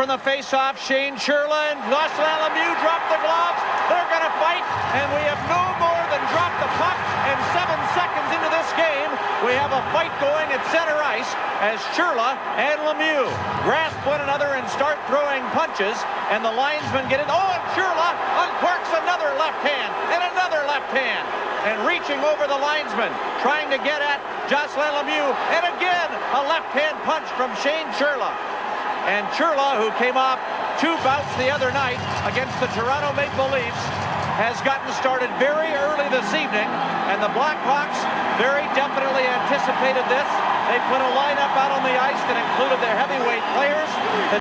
From the face-off, Shane Churla and Jocelyn Lemieux drop the gloves. They're going to fight, and we have no more than dropped the puck. And seven seconds into this game, we have a fight going at center ice as Churla and Lemieux grasp one another and start throwing punches. And the linesman get it. Oh, and Churla uncorks another left hand and another left hand. And reaching over the linesman, trying to get at Jocelyn Lemieux. And again, a left hand punch from Shane Churla. And Churla, who came off two bouts the other night against the Toronto Maple Leafs, has gotten started very early this evening. And the Blackhawks very definitely anticipated this. They put a lineup out on the ice that included their heavyweight players.